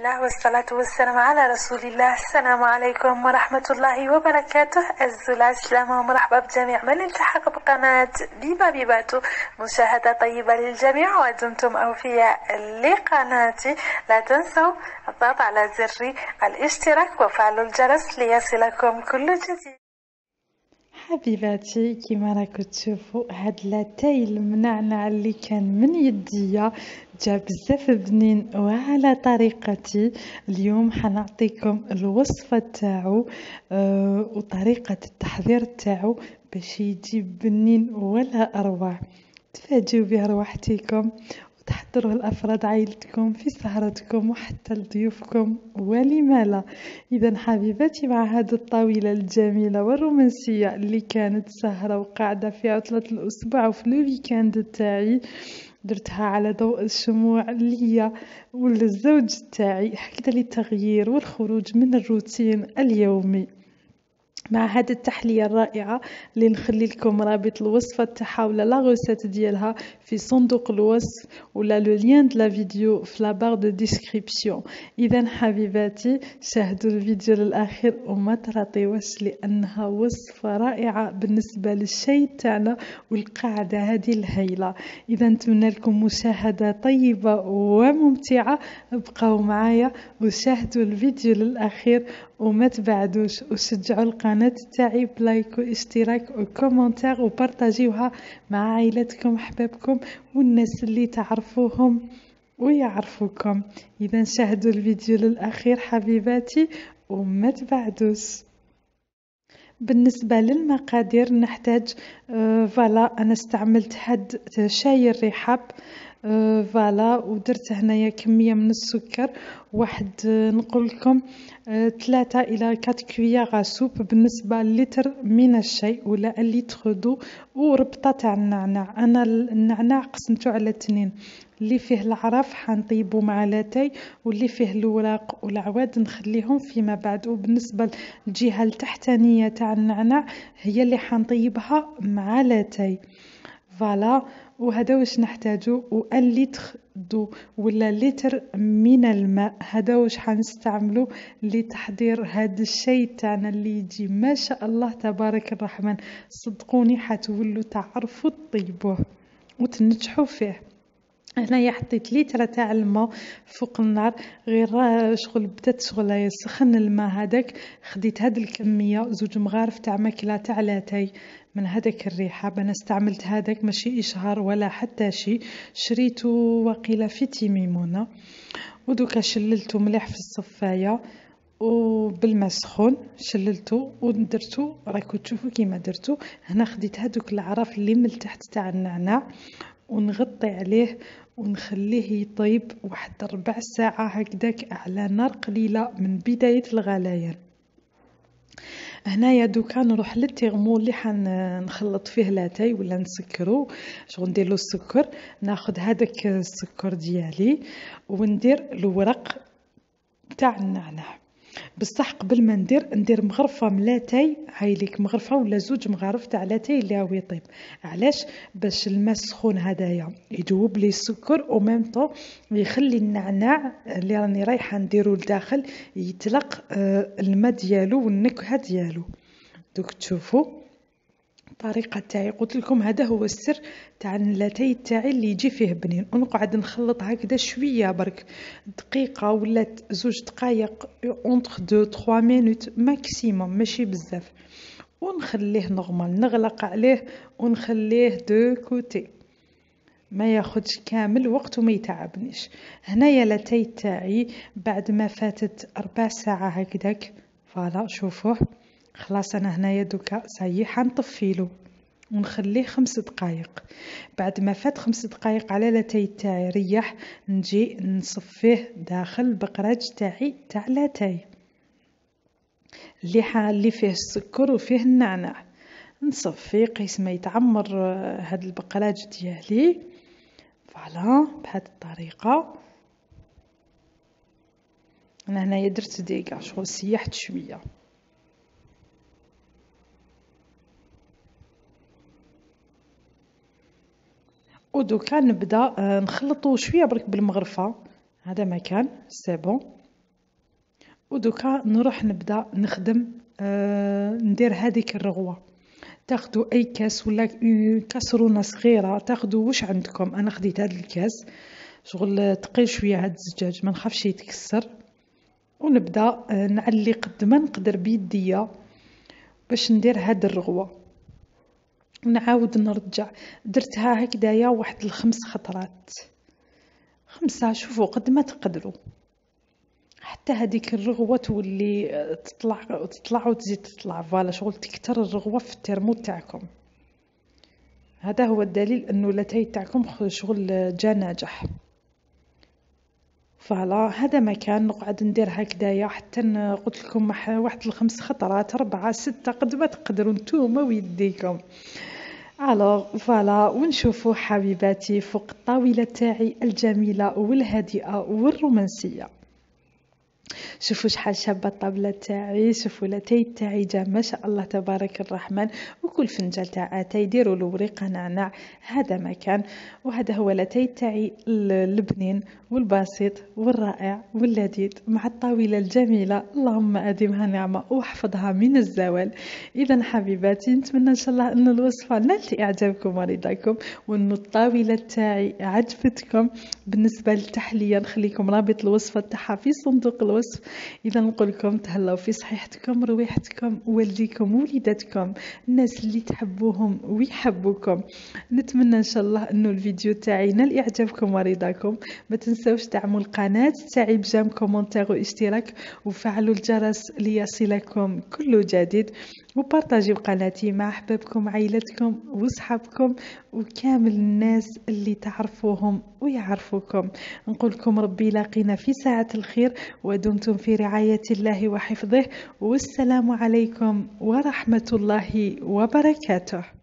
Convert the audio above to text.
الله والصلاة والسلام على رسول الله. السلام عليكم ورحمة الله وبركاته. الزلاج سلامة ومرحبا بجميع من التحق بقناة بيبا بيباتو. مشاهدة طيبة للجميع ودمتم أوفياء لقناتي. لا تنسوا الضغط على زر الاشتراك وفعل الجرس ليصلكم كل جديد. حبيباتي كيما راكو تشوفوا هاد لاتاي المنعنع اللي كان من يديا جا بزاف بنين وعلى طريقتي اليوم حنعطيكم الوصفة تاعو أه وطريقة التحضير تاعو باش يجي بنين ولا أروع تفاجئوا به روحتكم تحضروا الأفراد عائلتكم في سهرتكم وحتى لضيوفكم ولما لا. إذا حبيباتي مع هذه الطاولة الجميلة والرومانسية اللي كانت سهرة وقاعدة في عطلة الأسبوع وفي الويكاند تاعي درتها على ضوء الشموع ليا وللزوج تاعي. هكذا للتغيير والخروج من الروتين اليومي. مع هذه التحلية الرائعة اللي نخلي لكم رابط الوصفة تاعها ولا لا ديالها في صندوق الوصف ولا le lien de la vidéo في la barre de description اذا حبيباتي شاهدوا الفيديو للاخير وما تراطيوش لأنها وصفة رائعة بالنسبة للشاي تاعنا والقاعدة هذه الهيلة اذا نتمنى لكم مشاهدة طيبة وممتعة. بقاو معايا وشاهدوا الفيديو للاخير وما تبعدوش وشجعوا القناة تاعي ب like واشتراك و commentaire وبارطاجيوها مع عائلتكم أحبابكم والناس اللي تعرفوهم ويعرفوكم. إذا شاهدوا الفيديو للأخير حبيباتي وما تبعدوش. بالنسبة للمقادير نحتاج آه voilà أنا استعملت هاد شاي الرحاب voilà ودرت هنايا كمية من السكر. واحد آه نقول لكم ثلاثة إلى quatre cuillères à soupe بالنسبة لتر من الشاي ولا litre d'eau وربطة تاع النعناع. أنا النعناع قسمته على اثنين اللي فيه العرف حنطيبو مع لاتاي واللي فيه الوراق والعواد نخليهم فيما بعد. وبالنسبة للجهة التحتانية تاع النعناع هي اللي حنطيبها مع لاتاي. voilà. وهذا واش نحتاجو؟ un litre d'eau ولا لتر من الماء. هذا واش حنستعملو لتحضير هذا الشاي تاعنا اللي يجي. ما شاء الله تبارك الرحمن. صدقوني حتولوا تعرفوا تطيبوه وتنجحوا فيه. هنايا حطيت لتر تاع الماء فوق النار غير شغل بدات شغل يسخن الماء هذاك. خديت هاد الكمية زوج مغارف تاع ماكلة تاع لاتاي من هذاك الريحة. أنا استعملت هذاك ماشي إشهار ولا حتى شي. شريته وقيله في تيميمونه ودوكا شللته مليح في الصفاية وبالماء سخون شللته ودرتو راكو تشوفوا كيما درتو. هنا خديت هذوك العرف اللي من تحت تاع النعناع. ونغطي عليه ونخليه يطيب واحد ربع ساعة هكذاك على نار قليلة من بداية الغليان هنايا دوكا نروح لل thermos اللي حنخلط فيه لاتاي ولا نسكرو. شغل ندير له السكر ناخذ هذاك السكر ديالي وندير الورق تاع النعناع. بصح قبل ما ندير ندير مغرفة من لاتاي هاي ليك مغرفة ولا زوج مغارف تاع لاتاي اللي هو يطيب. علاش؟ باش الماء السخون هدايا. يذوب لي السكر au même temps يخلي النعناع اللي راني رايحة نديرو لداخل يطلق الماء ديالو والنكهة ديالو. دوك تشوفوا الطريقة تاعي. قلت لكم هذا هو السر تاع اللاتاي تاعي اللي يجي فيه بنين ونقعد نخلط هكذا شوية برك. دقيقة ولا زوج دقائق entre deux 3 minutes maximum ماشي بزاف. ونخليه normal نغلق عليه ونخليه de côté ما ياخدش كامل وقت وما يتعبنيش. هنايا لاتاي تاعي بعد ما فاتت ربع ساعة هكذاك. voilà شوفوه. خلاص أنا هنايا دوكا سايي حنطفيلو ونخليه خمس دقايق. بعد ما فات خمس دقايق على لاتاي تاعي ريح نجي نصفيه داخل البقراج تاعي تاع لاتاي اللي اللي فيه السكر وفيه النعناع. نصفيه قيس ما يتعمر هاد البقراج ديالي. فوالا بهاد الطريقة. أنا هنايا درت ديكا شغل سيحت شوية. ودوكا نبدا نخلطو شوية برك بالمغرفة. هذا مكان c'est bon. ودوكا نروح نبدا نخدم آه ندير هذيك الرغوة. تاخدو أي كاس ولا casserole صغيرة. تاخدو واش عندكم؟ أنا خديت هذا الكاس. شغل تقيل شوية هاد الزجاج ما نخافش يتكسر. ونبدا آه، نعلي قد ما نقدر بيديا باش ندير هاد الرغوة. نعاود نرجع. درتها هكدايا واحد الخمس خطرات. خمسة شوفوا قد ما تقدروا. حتى هذيك الرغوة تولي تطلع تطلع وتزيد تطلع. voilà شغل تكتر الرغوة في ال thermos تاعكم. هذا هو الدليل أنه لاتاي تاعكم شغل جا ناجح. voilà هذا مكان نقعد ندير هكذايا حتى قلت لكم واحد الخمس خطرات أربعة ستة قد ما تقدروا نتوما ويديكم. alors voilà ونشوفوا حبيباتي فوق الطاولة تاعي الجميلة والهادئة والرومانسية. شوفوا شحال شابة الطابلة تاعي شوفوا لاتاي تاعي جا ما شاء الله تبارك الرحمن. وكل فنجان تاع أتاي ديروا له وريقه نعناع. هذا مكان وهذا هو لاتاي تاعي البنين والبسيط والرائع واللذيذ مع الطاولة الجميلة. اللهم ادمها نعمة وأحفظها من الزوال. اذا حبيباتي نتمنى إن شاء الله أن الوصفة نالت إعجابكم ورضاكم وأن الطاولة تاعي عجبتكم. بالنسبة للتحليه نخليكم رابط الوصفة تاعها في صندوق الوصف إذا نقول لكم تهلاو في صحيحتكم رويحتكم والديكم ووليداتكم الناس اللي تحبوهم ويحبوكم. نتمنى إن شاء الله إنه الفيديو تاعي نال اعجابكم ورضاكم. ما تنساوش دعموا القناة تاعي بجام كومونتير واشتراك وفعلوا الجرس ليصلكم كل جديد. وبارطاجيو قناتي مع أحبابكم عائلتكم وصحابكم وكامل الناس اللي تعرفوهم ويعرفوكم. نقولكم ربي يلاقينا في ساعة الخير ودمتم في رعاية الله وحفظه والسلام عليكم ورحمة الله وبركاته.